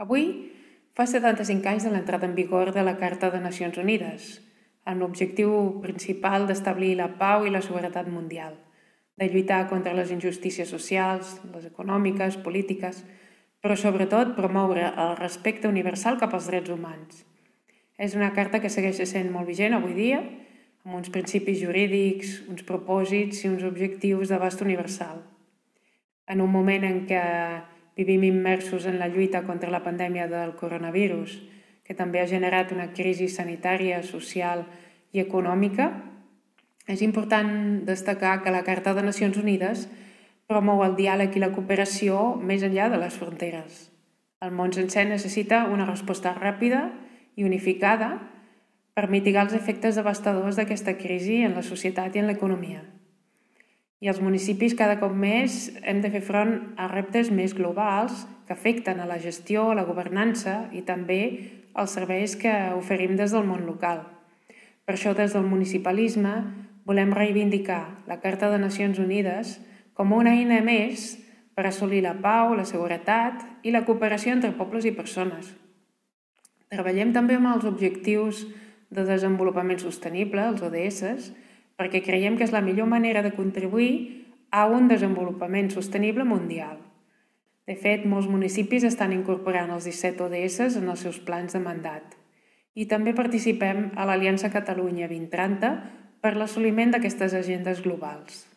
Avui fa 75 anys de l'entrada en vigor de la Carta de Nacions Unides, amb l'objectiu principal d'establir la pau i la seguretat mundial, de lluitar contra les injustícies socials, les econòmiques, polítiques, però sobretot promoure el respecte universal cap als drets humans. És una carta que segueix sent molt vigent avui dia, amb uns principis jurídics, uns propòsits i uns objectius d'abast universal. En un moment en què vivim immersos en la lluita contra la pandèmia del coronavirus, que també ha generat una crisi sanitària, social i econòmica, és important destacar que la Carta de Nacions Unides promou el diàleg i la cooperació més enllà de les fronteres. El món sencer necessita una resposta ràpida i unificada per mitigar els efectes devastadors d'aquesta crisi en la societat i en l'economia. I els municipis cada cop més hem de fer front a reptes més globals que afecten a la gestió, a la governança i també als serveis que oferim des del món local. Per això, des del municipalisme, volem reivindicar la Carta de Nacions Unides com una eina més per assolir la pau, la seguretat i la cooperació entre pobles i persones. Treballem també amb els objectius de desenvolupament sostenible, els ODS, perquè creiem que és la millor manera de contribuir a un desenvolupament sostenible mundial. De fet, molts municipis estan incorporant els 17 ODS en els seus plans de mandat. I també participem a l'Aliança Catalunya 2030 per l'assoliment d'aquestes agendes globals.